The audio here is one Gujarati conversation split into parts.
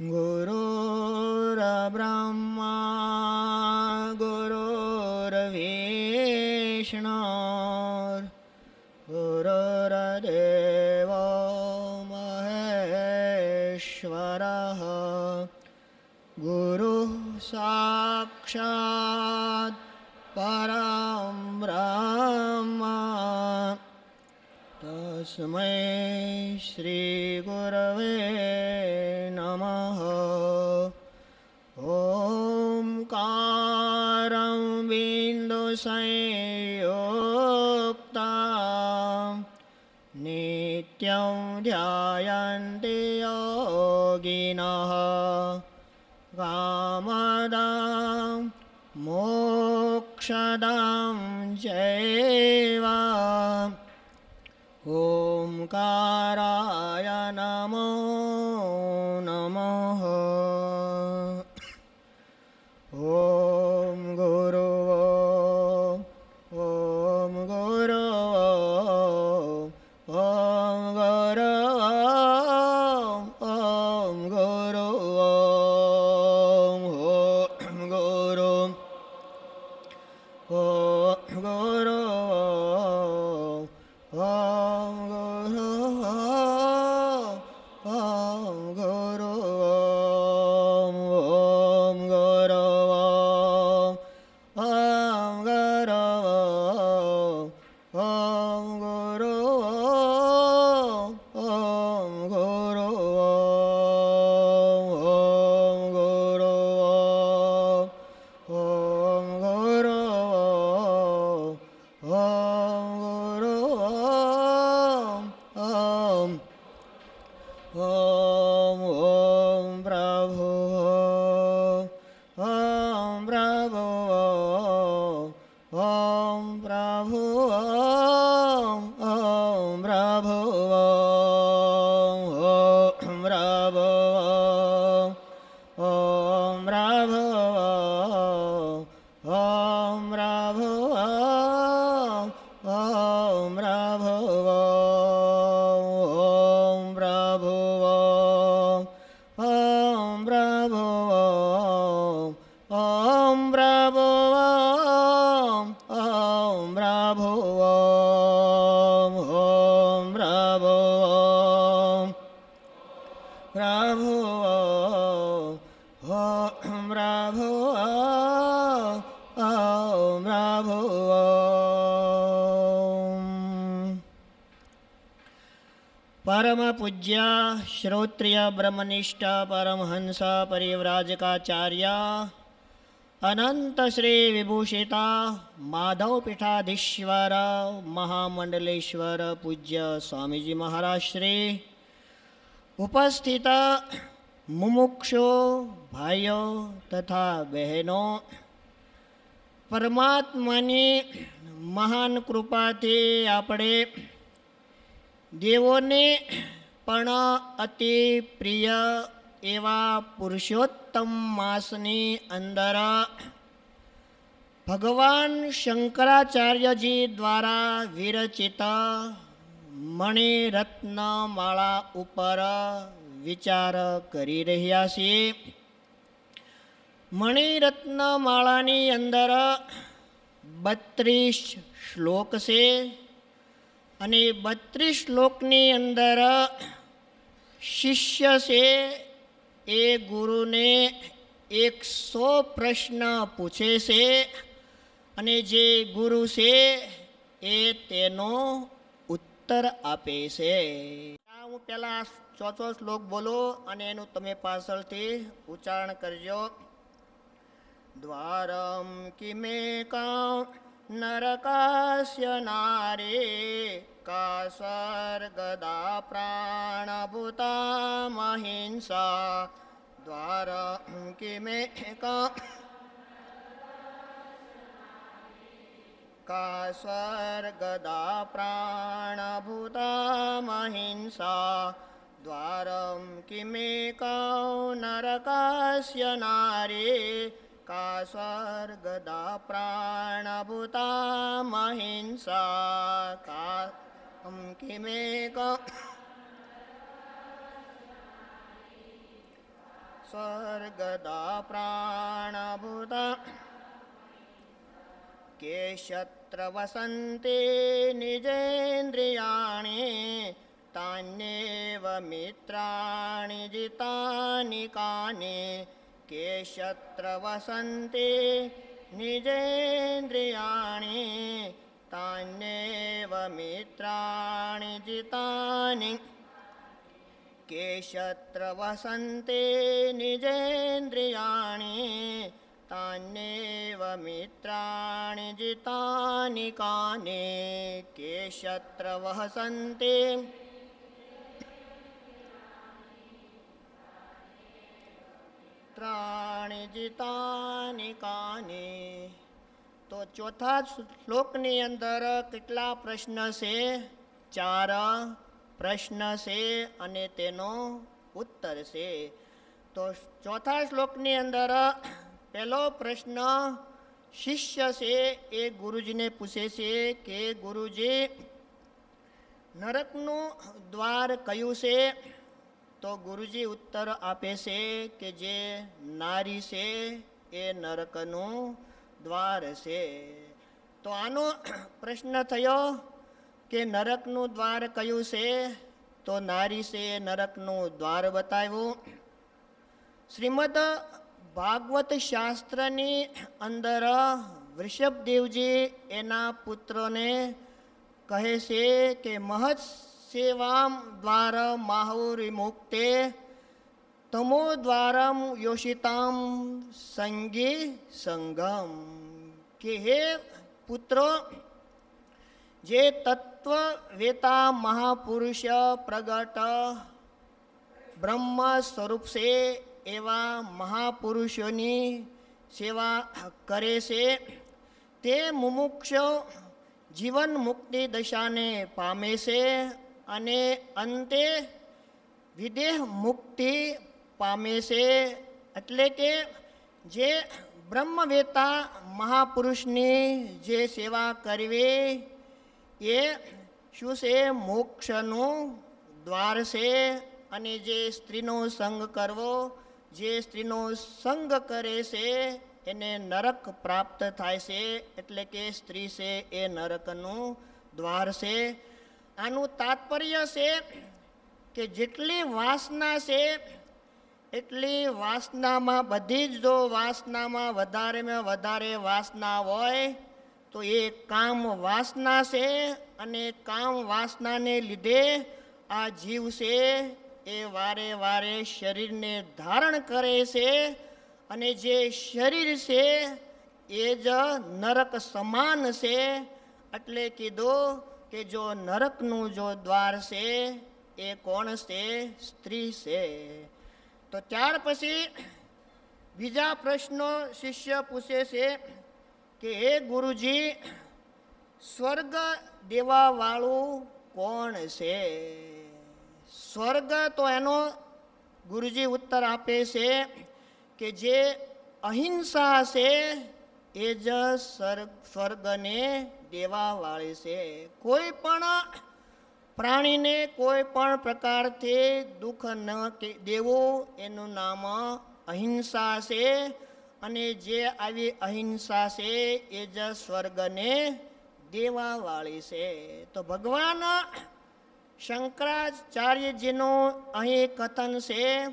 गुरुर्ब्रह्मा गुरुर्विष्णु गुरुर्देवो महेश्वरः गुरुः साक्षात् परं ब्रह्म तस्मै श्रीगुरवे शैवा ॐकाराय नमो नमः ब्रभो ॐ ब्रभो ॐ ब्रभो प्रभो ॐ ब्रभो ॐ ब्रभो परमपूज्या, श्रोत्रिय, ब्रह्मनिष्ठा, परमहंसा, परिव्राजकाचार्या અનંતશ્રી વિભૂષિતા માધવપીઠાધીશ્વર મહામંડલેશ્વર પૂજ્ય સ્વામીજી મહારાજશ્રી ઉપસ્થિત મુમુક્ષો ભાઈઓ તથા બહેનો પરમાત્માની મહાન કૃપાથી આપણે દેવોને પણ અતિ પ્રિય એવા પુરુષોત્તમ માસની અંદર ભગવાન શંકરાચાર્યજી દ્વારા વિરચિત મણિરત્નમાળા ઉપર વિચાર કરી રહ્યા છીએ. મણિરત્નમાળાની અંદર બત્રીસ શ્લોક છે અને બત્રીસ શ્લોકની અંદર શિષ્ય છે એ ગુરુને એકસો પ્રશ્ન પૂછે છે અને જે ગુરુ છે એ તેનો ઉત્તર આપે છે. હું પહેલા ચોથો શ્લોક બોલો અને એનું તમે પાછળથી ઉચ્ચારણ કરજો. દ્વારમ કિમે કા નરકાસ્ય નારે કા સર્ગદા પ્રાણભૂતા મહિંસા द्वारा कि में का का स्वर्गदा प्राणभूता महिंसा द्वारं किमेकौ नरकस्य नारे का स्वर्गदा प्राणभूता महिंसा का किमेकौ स्वर्गदा प्राणभूत के शत्र वसन्ति निजेन्द्रियाणि तान्येव मित्राणि जितानि कानि। के शत्र वसन्ति निजेन्द्रियाणि तान्येव मित्राणि जितानि। નિજેન્દ્રિયાણિ તાન્યેવ મિત્રાણિ જીતાનિ કાને કે શત્ર વસંતે ત્રાણિ જીતાનિ કાને તો ચોથા શ્લોકની અંદર કેટલા પ્રશ્ન છે? ચાર પ્રશ્ન છે અને તેનો ઉત્તર છે. તો ચોથા શ્લોકની અંદર, પહેલો પ્રશ્ન, શિષ્ય છે એ ગુરુજીને પૂછે છે કે, ગુરુજી, નરકનું દ્વાર કયું છે? તો ગુરુજી ઉત્તર આપે છે કે, જે નારી છે એ નરકનું દ્વાર છે. તો આનો પ્રશ્ન થયો કે નરકનું દ્વાર કયું છે? તો નારી છે એ નરકનું દ્વાર બતાવ્યું. શ્રીમદ ભાગવત શાસ્ત્રની અંદર વૃષભદેવજી એના પુત્રોને કહે છે કે મહત સેવામ દ્વાર માહુરી મુક્તે, તમો દ્વારમ યોષિતામ સંગી સંગમ. કે હે પુત્રો જે તત્વવેતા મહાપુરુષ પ્રગટ બ્રહ્મ સ્વરૂપ છે એવા મહાપુરુષોની સેવા કરે છે. તે મુમુક્ષ જીવન મુક્તિ દશાને પામે છે અને અંતે વિદેહ મુક્તિ પામે છે. એટલે કે જે બ્રહ્મવેતા મહાપુરુષની જે સેવા કરવી એ શું છે? મોક્ષનું દ્વાર છે અને જે સ્ત્રીનો સંગ કરવો, જે સ્ત્રીનો સંગ કરે છે, એને નરક પ્રાપ્ત થાય છે, એટલે કે સ્ત્રી છે એ નરકનું દ્વાર છે. આનું તાત્પર્ય છે કે જેટલી વાસના છે, એટલી વાસનામાં બધી જ જો વાસનામાં વધારેમાં વધારે વાસના હોય તો એ કામ વાસના છે અને કામ વાસનાને લીધે આ જીવ છે એ વારે વારે શરીરને ધારણ કરે છે અને જે શરીર છે એ જ નરક સમાન છે. એટલે કીધું કે જો નરકનું જો દ્વાર છે, એ કોણ છે? સ્ત્રી છે. તો ત્યાર પછી બીજા પ્રશ્નો શિષ્ય પૂછે છે કે હે ગુરુજી, સ્વર્ગ દેવાવાળું કોણ છે? સ્વર્ગ તો એનો ગુરુજી ઉત્તર આપે છે કે જે અહિંસા છે, એ જ સ્વર્ગ સ્વર્ગને દેવાવાળી છે. કોઈ પણ પ્રાણીને કોઈ પણ પ્રકારથી દુઃખ ન દેવું, એનું નામ અહિંસા છે. અને જે આવી અહિંસા છે, એ જ સ્વર્ગને દેવાવાળી છે. તો ભગવાન શંકરાચાર્યજીનું અહીં કથન છે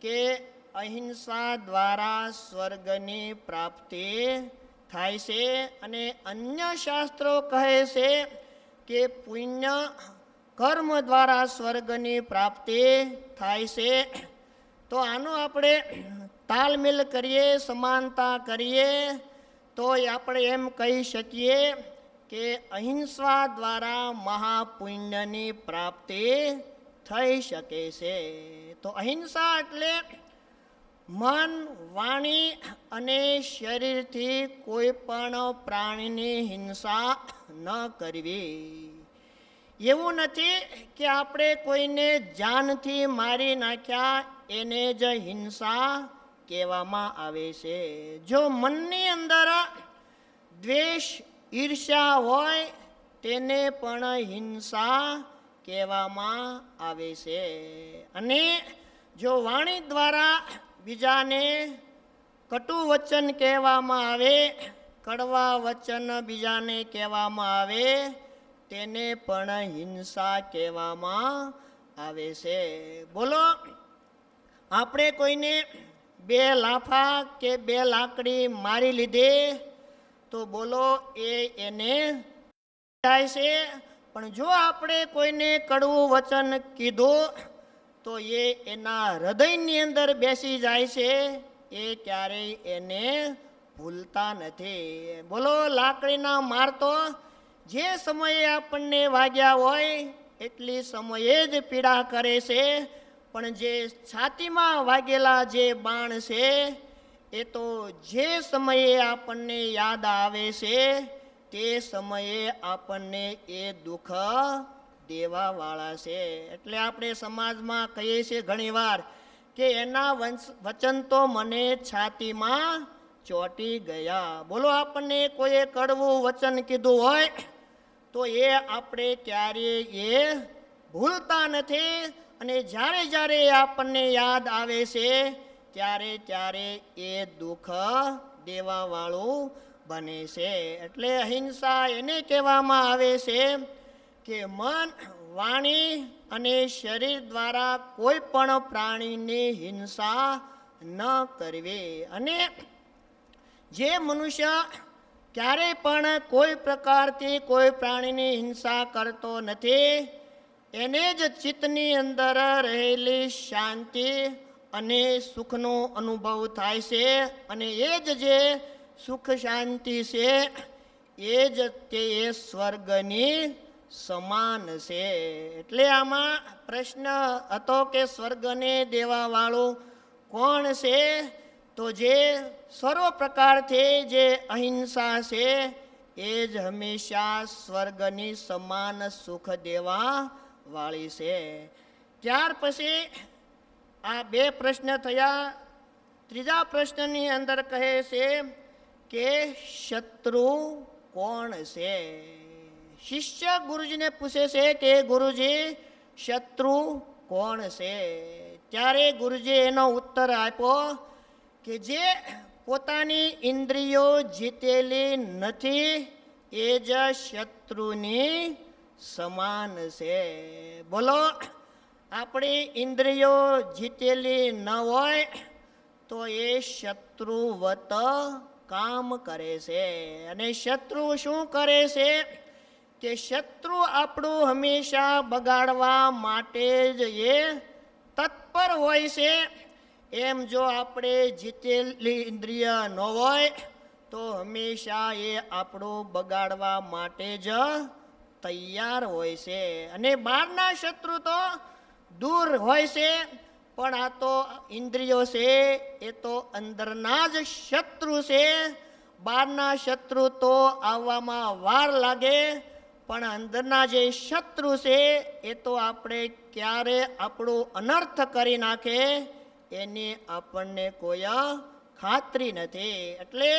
કે અહિંસા દ્વારા સ્વર્ગની પ્રાપ્તિ થાય છે અને અન્ય શાસ્ત્રો કહે છે કે પુણ્ય કર્મ દ્વારા સ્વર્ગની પ્રાપ્તિ થાય છે. તો આનો આપણે તાલમેલ કરીએ, સમાનતા કરીએ તો આપણે એમ કહી શકીએ કે અહિંસા દ્વારા મહાપુણ્યની પ્રાપ્તિ થઈ શકે છે. તો અહિંસા એટલે મન, વાણી અને શરીરથી કોઈ પણ પ્રાણીની હિંસા ન કરવી. એવું નથી કે આપણે કોઈને જાનથી મારી નાખ્યા, એને જ હિંસા કહેવામાં આવે છે. જો મનની અંદર દ્વેષ, ઈર્ષ્યા હોય, તેને પણ હિંસા કહેવામાં આવે છે. અને જો વાણી દ્વારા બીજાને કટુ વચન કહેવામાં આવે, કડવા વચન બીજાને કહેવામાં આવે, તેને પણ હિંસા કહેવામાં આવે છે. બોલો, આપણે કોઈને બે લાફા કે બે લાકડી મારી લીધે? તો બોલો, એ એને થાય છે. પણ જો આપણે કોઈને કડવું વચન કીધું, તો એ એના હૃદયની અંદર બેસી જાય છે. એ ક્યારેય એને ભૂલતા નથી. બોલો, લાકડીના મારતો જે સમયે આપણને વાગ્યા હોય, એટલી સમયે જ પીડા કરે છે. પણ જે છાતીમાં વાગેલા જે બાણ છે, એ તો જે સમયે આપણને યાદ આવે છે, તે સમયે આપણને એ દુઃખ દેવાવાળા છે. એટલે આપણે સમાજમાં કહીએ છીએ ઘણીવાર કે એના વંશ, વચન તો મને છાતીમાં ચોંટી ગયા. બોલો, આપણને કોઈએ કડવું વચન કીધું હોય, તો એ આપણે ક્યારેય એ ભૂલતા નથી. અને જ્યારે જ્યારે એ આપણને યાદ આવે છે, ત્યારે ત્યારે એ દુઃખ દેવાવાળું બને છે. એટલે અહિંસા એને કહેવામાં આવે છે કે મન, વાણી અને શરીર દ્વારા કોઈ પણ પ્રાણીની હિંસા ન કરવી. અને જે મનુષ્ય ક્યારેય પણ કોઈ પ્રકારથી કોઈ પ્રાણીની હિંસા કરતો નથી એને જ ચિત્તની અંદર રહેલી શાંતિ અને સુખનો અનુભવ થાય છે અને એ જ જે સુખ શાંતિ છે, એ જ તે સ્વર્ગની સમાન છે. એટલે આમાં પ્રશ્ન હતો કે સ્વર્ગને દેવાવાળું કોણ છે? તો જે સર્વ પ્રકારથી જે અહિંસા છે, એ જ હંમેશા સ્વર્ગની સમાન સુખ દેવા વાળી છે. ત્યાર પછી આ બે પ્રશ્ન થયા. ત્રીજા પ્રશ્નની અંદર કહે છે કે શત્રુ કોણ છે? શિષ્ય ગુરુજીને પૂછે છે કે ગુરુજી, શત્રુ કોણ છે? ત્યારે ગુરુજી એનો ઉત્તર આપ્યો કે જે પોતાની ઇન્દ્રિયો જીતેલી નથી, એ જ શત્રુની સમાન છે. બોલો, આપણી ઇન્દ્રિયો જીતેલી ન હોય તો એ શત્રુવત કામ કરે છે. અને શત્રુ શું કરે છે? કે શત્રુ આપણું હંમેશા બગાડવા માટે જ એ તત્પર હોય છે. એમ જો આપણે જીતેલી ઇન્દ્રિય ન હોય તો હંમેશા એ આપણું બગાડવા માટે જ તૈયાર હોય છે. અને બહારના શત્રુ તો દૂર હોય છે, પણ આ તો ઇન્દ્રિયો છે, એ તો અંદરના જ શત્રુ છે. બહારના શત્રુ તો આવવામાં વાર લાગે, પણ અંદરના જે શત્રુ છે, એ તો આપણે ક્યારે આપણું અનર્થ કરી નાખે, એની આપણને કોઈ ખાતરી નથી. એટલે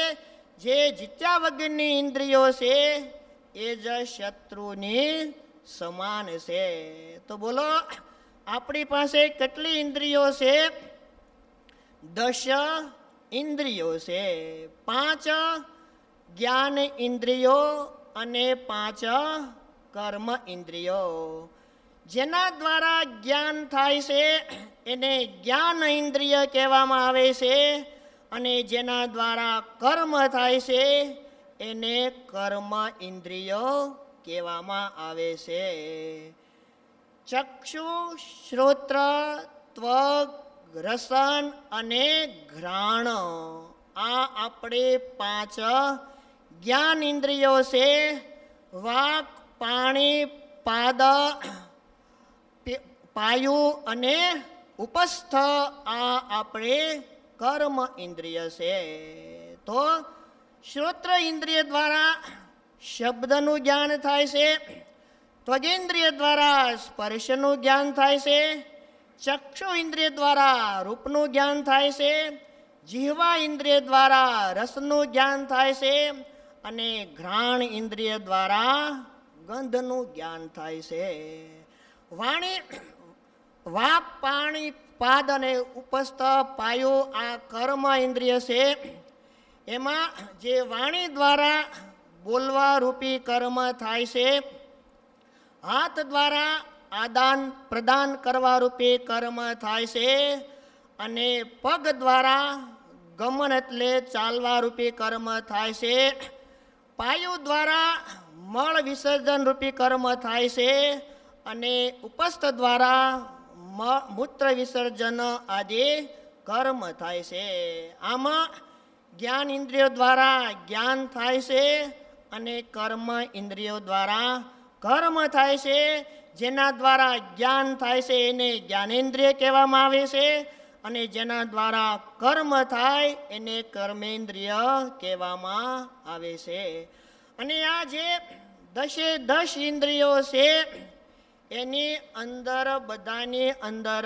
જે જીત્યા વગરની ઇન્દ્રિયો છે એ જ શત્રુની સમાન છે. તો બોલો, આપણી પાસે કેટલી ઇન્દ્રિયો છે? દશ ઇન્દ્રિયો છે. પાંચ જ્ઞાન ઇન્દ્રિયો અને પાંચ કર્મ ઇન્દ્રિયો. જેના દ્વારા જ્ઞાન થાય છે, એને જ્ઞાન ઇન્દ્રિય કહેવામાં આવે છે અને જેના દ્વારા કર્મ થાય છે એને કર્મ ઇન્દ્રિયો કહેવામાં આવે છે. ચક્ષુ, શ્રોત્ર ત્વગ રસન અને ઘ્રાણ આ આપણે પાંચ જ્ઞાન ઇન્દ્રિયો છે. વાક, પાણી, પાદ પાયુ અને ઉપસ્થ આ આપણે કર્મ ઇન્દ્રિય છે. તો શ્રોત્ર ઇન્દ્રિય દ્વારા શબ્દનું જ્ઞાન થાય છે ત્વગેન્દ્રિય દ્વારા સ્પર્શનું જ્ઞાન થાય છે ચક્ષુ ઇન્દ્રિય દ્વારા રૂપનું જ્ઞાન થાય છે જીહવા ઇન્દ્રિય દ્વારા રસનું જ્ઞાન થાય છે અને ઘ્રાણ ઇન્દ્રિય દ્વારા ગંધનું જ્ઞાન થાય છે. વાણી વાપ પાણી, પાદ અને ઉપસ્થ પાયો આ કર્મ ઇન્દ્રિય છે. એમાં જે વાણી દ્વારા બોલવા રૂપી કર્મ થાય છે, હાથ દ્વારા આદાન પ્રદાન કરવા રૂપી કર્મ થાય છે અને પગ દ્વારા ગમન એટલે ચાલવા રૂપી કર્મ થાય છે, પાયુ દ્વારા મળ વિસર્જન રૂપી કર્મ થાય છે અને ઉપસ્થ દ્વારા મૂત્ર વિસર્જન આદિ કર્મ થાય છે. આમાં જ્ઞાન ઇન્દ્રિયો દ્વારા જ્ઞાન થાય છે અને કર્મ ઇન્દ્રિયો દ્વારા કર્મ થાય છે. જેના દ્વારા જ્ઞાન થાય છે એને જ્ઞાનેન્દ્રિય કહેવામાં આવે છે અને જેના દ્વારા કર્મ થાય એને કર્મેન્દ્રિય કહેવામાં આવે છે. અને આ જે દશે દશ ઇન્દ્રિયો છે, એની અંદર બધાની અંદર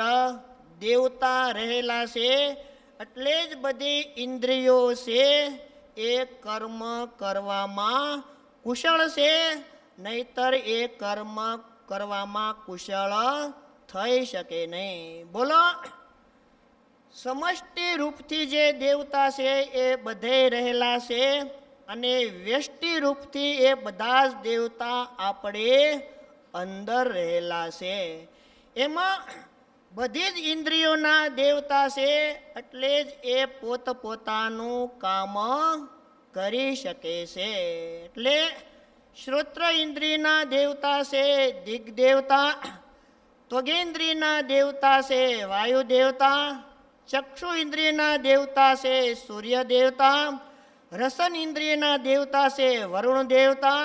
દેવતા રહેલા છે એટલે જ બધી ઇન્દ્રિયો છે એ કર્મ કરવામાં કુશળ છે, નહીતર એ કર્મ કરવામાં કુશળ થઈ શકે નહીં. બોલો. સમષ્ટિ રૂપથી જે દેવતા છે એ બધે રહેલા છે અને વ્યષ્ટિ રૂપથી એ બધા જ દેવતા આપણે અંદર રહેલા છે. એમાં બધી જ ઇન્દ્રિયોના દેવતા છે એટલે જ એ પોતપોતાનું કામ કરી શકે છે. એટલે શ્રોત્ર ઇન્દ્રિયના દેવતા છે, દિગ્દેવતા, ત્વગેન્દ્રિયના દેવતા છે વાયુ દેવતા ચક્ષુ ઇન્દ્રિયના દેવતા છે સૂર્ય દેવતા રસન ઇન્દ્રિયના દેવતા છે વરુણ દેવતા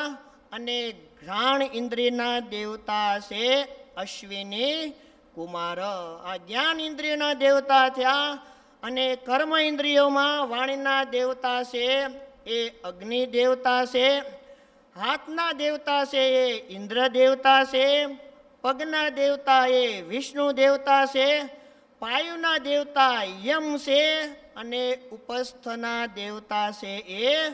અને ઘ્રાણ ઇન્દ્રિયના દેવતા છે, અશ્વિની કુમાર, આ જ્ઞાન ઇન્દ્રિયના દેવતા થયા અને કર્મ ઇન્દ્રિયોમાં વાણીના દેવતા છે, એ અગ્નિ દેવતા છે, હાથના દેવતા છે, એ ઇન્દ્ર દેવતા છે, પગના દેવતા એ વિષ્ણુ દેવતા છે, પાયુના દેવતા યમ છે અને ઉપસ્થના દેવતા છે એ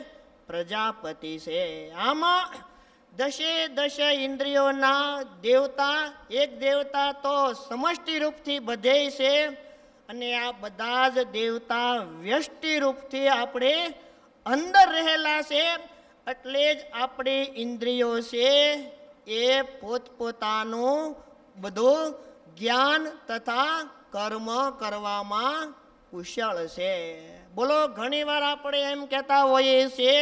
પ્રજાપતિ છે. આમાં દશે દશે ઇન્દ્રિયોના દેવતા, એક દેવતા તો સમષ્ટિ રૂપથી બધે છે અને આ બધા જ દેવતા વ્યષ્ટિ રૂપથી આપણે અંદર રહેલા છે એટલે જ આપણી ઇન્દ્રિયો છે એ પોતપોતાનું બધું જ્ઞાન તથા કર્મ કરવામાં કુશળ છે. બોલો, ઘણીવાર આપણે એમ કહેતા હોઈએ છીએ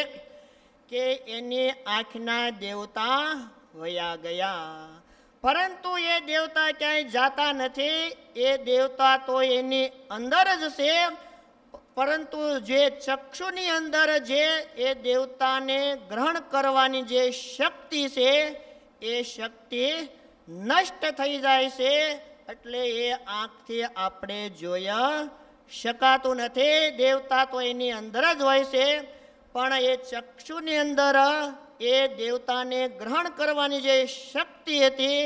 કે એની આંખના દેવતા વયા ગયા. પરંતુ એ દેવતા ક્યાંય જાતા નથી, એ દેવતા તો એની અંદર જ છે. પરંતુ જે ચક્ષુની અંદર જે એ દેવતાને ગ્રહણ કરવાની જે શક્તિ છે, એ શક્તિ નષ્ટ થઈ જાય છે, એટલે એ આંખથી આપણે જોઈ શકાતું નથી. દેવતા તો એની અંદર જ હોય છે. પણ એ ચક્ષુની અંદર, એ દેવતાને ગ્રહણ કરવાની જે શક્તિ હતી,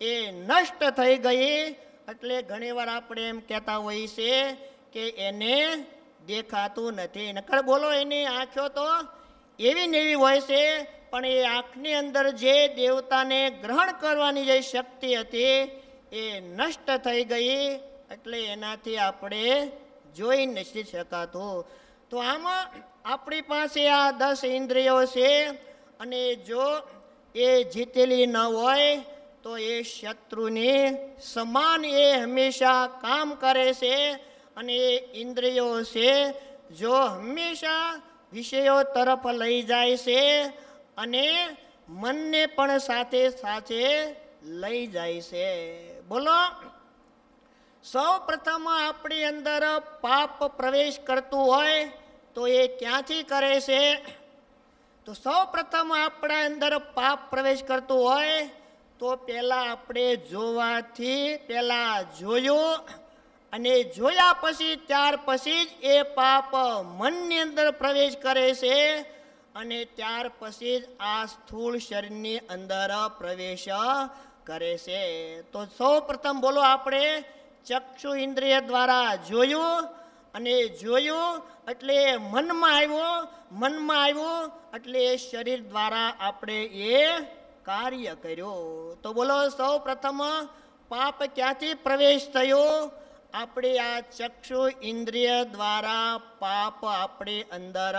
એ નષ્ટ થઈ ગઈ. એટલે ઘણીવાર આપણે એમ કહેતા હોઈએ છીએ કે એને દેખાતું નથી. નકર બોલો એની આંખો તો એવી ને એવી હોય છે, પણ એ આંખની અંદર જે દેવતાને ગ્રહણ કરવાની જે શક્તિ હતી, એ નષ્ટ થઈ ગઈ. એટલે એનાથી આપણે જોઈ નથી શકાતું. તો આમાં આપણી પાસે આ દસ ઇન્દ્રિયો છે અને જો એ જીતેલી ન હોય તો એ શત્રુની સમાન એ હંમેશા કામ કરે છે અને એ ઇન્દ્રિયો છે જો હંમેશા વિષયો તરફ લઈ જાય છે અને મનને પણ સાથે સાથે લઈ જાય છે. બોલો. સૌ પ્રથમ આપણી અંદર પાપ પ્રવેશ કરતું હોય તો એ ક્યાંથી કરે છે? તો સૌ પ્રથમ આપણા અંદર પાપ પ્રવેશ કરતું હોય, તો પહેલાં આપણે જોવાથી પહેલાં જોયું અને જોયા પછી, ત્યાર પછી જ એ પાપ મનની અંદર પ્રવેશ કરે છે અને ત્યાર પછી જ આ સ્થૂળ શરીરની અંદર પ્રવેશ કરે છે. તો સૌ પ્રથમ બોલો આપણે, ચક્ષુ ઇન્દ્રિય દ્વારા જોયું અને જોયું એટલે મનમાં આવ્યો મનમાં આવ્યો એટલે શરીર દ્વારા આપણે એ કાર્ય કર્યો. તો બોલો, સૌ પ્રથમ પાપ ક્યાંથી પ્રવેશ થયો? આપણે આ ચક્ષુ ઇન્દ્રિય દ્વારા પાપ આપણી અંદર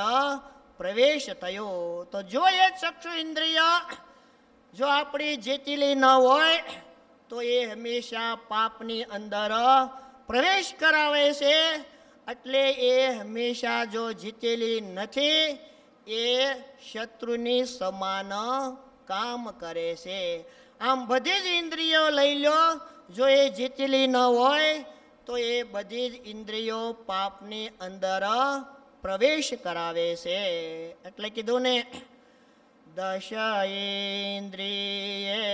પ્રવેશ થયો. તો જો એ ચક્ષુ ઇન્દ્રિય, જો આપણી જીતેલી ન હોય, તો એ હંમેશા પાપની અંદર પ્રવેશ કરાવે છે. એટલે એ હંમેશા જો જીતેલી નથી, એ શત્રુની સમાન કામ કરે છે. આમ બધી જ ઇન્દ્રિયો લઈ લો, જો એ જીતેલી ન હોય, તો એ બધી જ ઇન્દ્રિયો પાપની અંદર પ્રવેશ કરાવે છે. એટલે કીધું ને દશ ઇન્દ્રિયે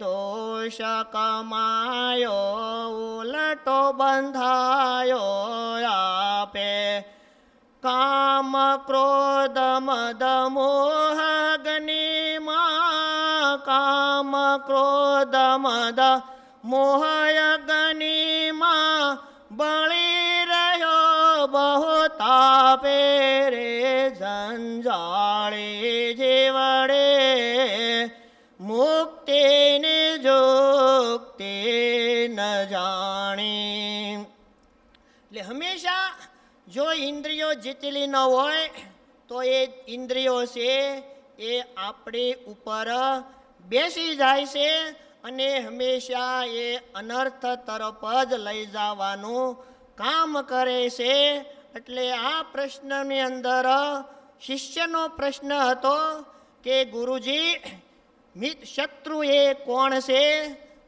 દોષ કમાયો ઉલટો બંધાયો આપે. કામ ક્રોધ મદ મોહ અગ્નિમાં કામ ક્રોધ મદ મોહ અગ્નિમાં બળી રહ્યો બહુ તાપે રે જંજાળી જીવડે મુક્તિને જોગતે ન જાણી. એટલે હંમેશા જો ઇન્દ્રિયો જીતેલી ન હોય, તો એ ઇન્દ્રિયો છે એ આપણી ઉપર બેસી જાય છે અને હંમેશા એ અનર્થ તરફ જ લઈ જવાનું કામ કરે છે એટલે આ પ્રશ્નની અંદર શિષ્યનો પ્રશ્ન હતો કે ગુરુજી, મિત શત્રુ એ કોણ છે?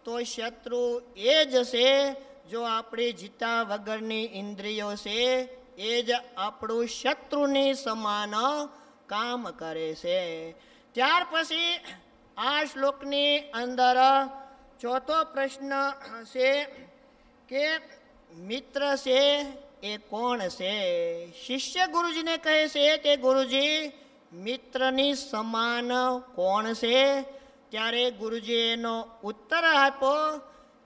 તો શત્રુ એ જ છે જો આપણી જીતા વગરની ઇન્દ્રિયો છે, એ જ આપણું શત્રુની સમાન કામ કરે છે. ત્યાર પછી આ શ્લોકની અંદર ચોથો પ્રશ્ન છે કે મિત્ર છે એ કોણ છે? શિષ્ય ગુરુજીને કહે છે કે ગુરુજી, મિત્રની સમાન કોણ છે? ત્યારે ગુરુજી એનો ઉત્તર આપો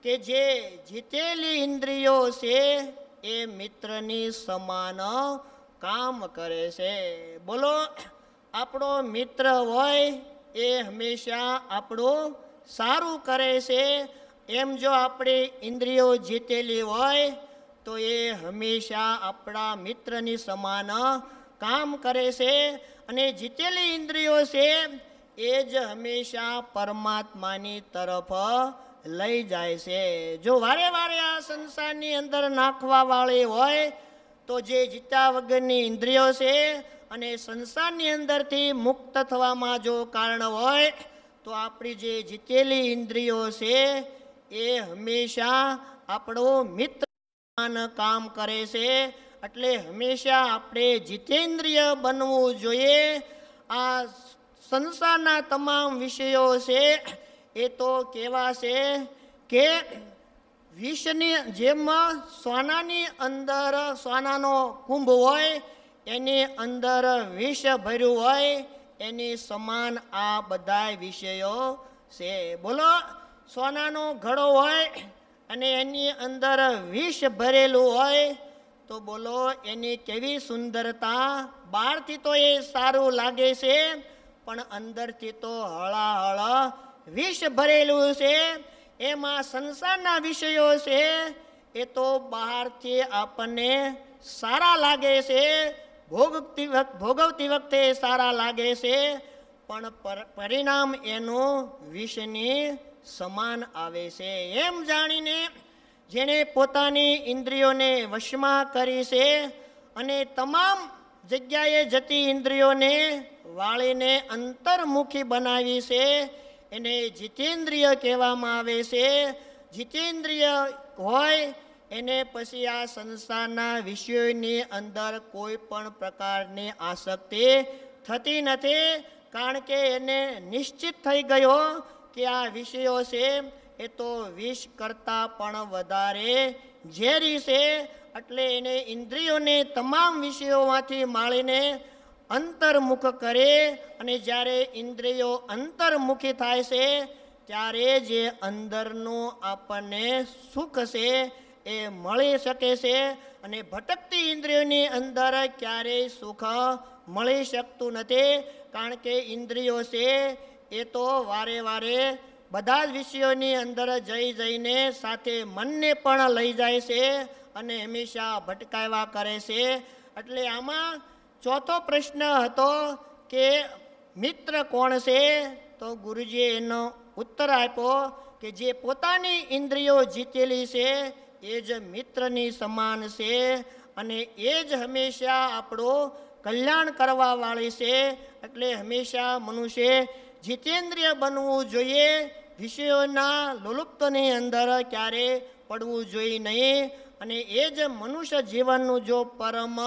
કે જે જીતેલી ઇન્દ્રિયો છે, એ મિત્રની સમાન કામ કરે છે. બોલો, આપણો મિત્ર હોય, એ હંમેશા આપણું સારું કરે છે. એમ જો આપણી ઇન્દ્રિયો જીતેલી હોય તો એ હંમેશા આપણા મિત્રની સમાન કામ કરે છે અને જીતેલી ઇન્દ્રિયો છે એ જ હંમેશા પરમાત્માની તરફ લઈ જાય છે. જો વારે વારે આ સંસારની અંદર નાખવા વાળી હોય, તો જે જીતા વગરની ઇન્દ્રિયો છે અને સંસારની અંદરથી મુક્ત થવામાં જો કારણ હોય, તો આપણી જે જીતેલી ઇન્દ્રિયો છે એ હંમેશા આપણો મિત્ર કામ કરે છે. એટલે હંમેશા આપણે જીતેન્દ્રિય બનવું જોઈએ. આ સંસારના તમામ વિષયો છે, એ તો કેવા છે કે વિષની જેમાં સોનાની અંદર સોનાનો કુંભ હોય, એની અંદર વિષ ભર્યું હોય, એની સમાન આ બધા વિષયો છે. બોલો સોનાનો ઘડો હોય અને એની અંદર વિષ ભરેલું હોય તો બોલો, એની કેવી સુંદરતા. બહારથી તો એ સારું લાગે છે, પણ અંદરથી તો હળાહળ વિષ ભરેલું છે. એમાં સંસારના વિષયો છે, એ તો બહારથી આપણને સારા લાગે છે. ભોગતી વખ, ભોગવતી વખતે સારા લાગે છે, પણ પર- પરિણામ એનું વિષની સમાન આવે છે. એમ જાણીને જેણે પોતાની ઇન્દ્રિયોને વશમાં કરી છે અને તમામ જગ્યાએ જતી ઇન્દ્રિયોને વાળીને અંતર્મુખી બનાવી છે, એને જીતેન્દ્રિય કહેવામાં આવે છે. જીતેન્દ્રિય હોય એને પછી આ સંસારના વિષયોની અંદર કોઈ પણ પ્રકારની આસક્તિ થતી નથી, કારણ કે એને નિશ્ચિત થઈ ગયો કે આ વિષયો છે એ તો વિષ કરતાં પણ વધારે ઝેરી છે. એટલે એને ઇન્દ્રિયોને તમામ વિષયોમાંથી માળીને અંતર્મુખ કરે અને જ્યારે ઇન્દ્રિયો અંતર્મુખી થાય છે, ત્યારે જે અંદરનું આપણને સુખ છે એ મળી શકે છે અને ભટકતી ઇન્દ્રિયોની અંદર ક્યારેય સુખ મળી શકતું નથી. કારણ કે ઇન્દ્રિયો છે એ તો વારે વારે બધા જ વિષયોની અંદર જઈ જઈને સાથે મનને પણ લઈ જાય છે અને હંમેશા ભટકાવ્યા કરે છે. એટલે આમાં ચોથો પ્રશ્ન હતો કે મિત્ર કોણ છે? તો ગુરુજીએ એનો ઉત્તર આપ્યો કે જે પોતાની ઇન્દ્રિયો જીતેલી છે એ જ મિત્રની સમાન છે અને એ જ હંમેશા આપણો કલ્યાણ કરવાવાળી છે. એટલે હંમેશા મનુષ્ય જીતેન્દ્રિય બનવું જોઈએ, વિષયોના લુલુપ્તની અંદર ક્યારે પડવું જોઈએ નહીં અને એ જ મનુષ્ય જીવનનું જો પરમ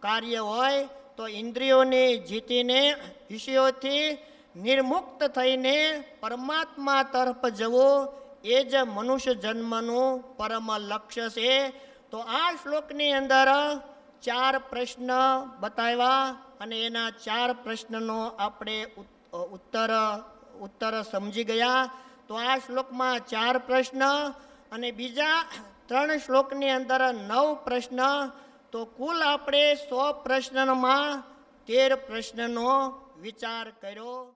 કાર્ય હોય, તો ઇન્દ્રિયોને જીતીને, વિષયોથી નિર્મુક્ત થઈને પરમાત્મા તરફ જવું, એ જ મનુષ્ય જન્મનું પરમ લક્ષ્ય છે. તો આ શ્લોકની અંદર ચાર પ્રશ્ન બતાવ્યા અને એના ચાર પ્રશ્નનો આપણે ઉત- ઉત્તર ઉત્તર સમજી ગયા. તો આ શ્લોકમાં ચાર પ્રશ્ન અને બીજા ત્રણ શ્લોકની અંદર નવ પ્રશ્ન. તો કુલ આપણે સો પ્રશ્નમાં તેર પ્રશ્નનો વિચાર કર્યો.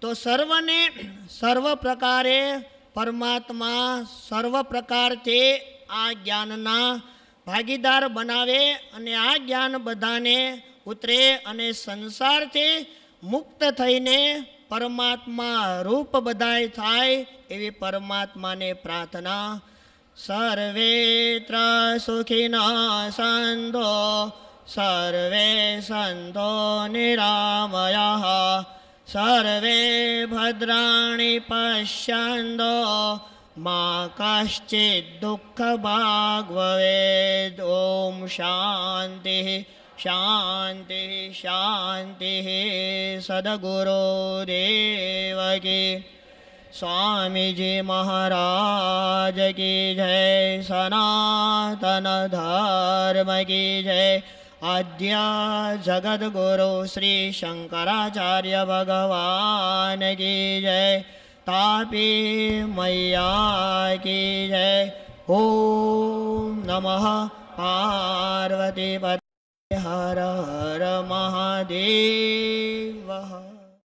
તો સર્વને સર્વ પ્રકારે પરમાત્મા સર્વ પ્રકારથી આ જ્ઞાનના ભાગીદાર બનાવે અને આ જ્ઞાન બધાને ઉતરે અને સંસારથી મુક્ત થઈને પરમાત્મા રૂપ બધાય થાય એવી પરમાત્માને પ્રાર્થના, સર્વેત્ર સુખીના સંતો, સર્વે સંતો નિરામયા, સર્વે ભદ્રાણી પશ્યંદો, મા કશ્ચિત દુઃખ ભાગવેદ ઓમ શાંતિ. દેવ કી સ્વામીજી મહારાજ કી જય સનાતન ધર્મ કી જય આદ્ય જગદગુરુ શ્રી શંકરાચાર્ય ભગવાન કી જય તાપી મૈયા કી જય ઓમ નમઃ પાર્વતી પતે હર હર મહાદેવ